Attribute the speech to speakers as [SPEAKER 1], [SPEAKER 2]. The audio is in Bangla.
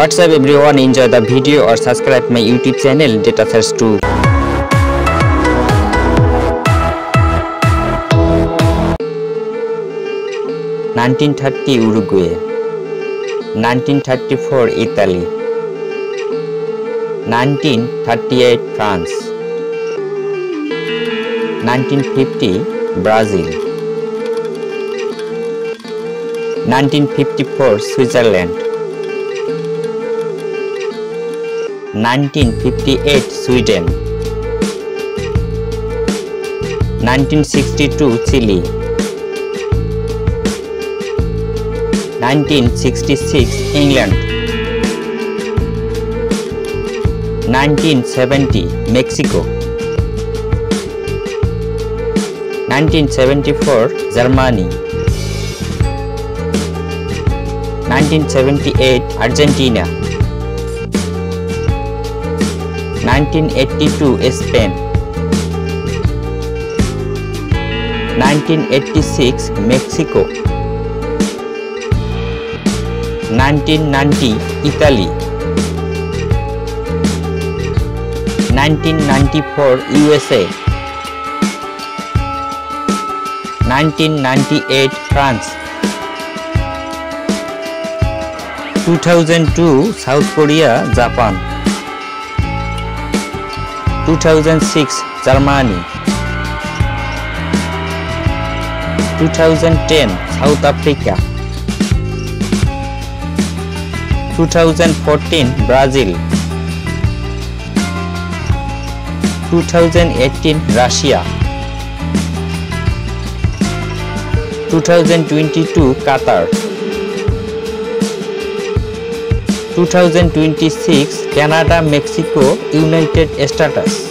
[SPEAKER 1] What's up everyone, enjoy the video or subscribe my YouTube channel Data Search 2. Nineteen thirty Uruguay, nineteen thirty four Italy, nineteen thirty eight France, nineteen fifty Brazil, nineteen fifty four Switzerland, nineteen fifty eight Sweden nineteen sixty two Chile nineteen sixty six England nineteen seventy Mexico nineteen seventy four Germany nineteen seventy eight Argentina nineteen eighty two Spain nineteen eighty six Mexico nineteen ninety Italy nineteen ninety four USA nineteen ninety eight France 2002 South Korea Japan 2006 Germany 2010 South Africa 2014 Brazil 2018 Russia 2022 Qatar 2026 Canada Mexico United Status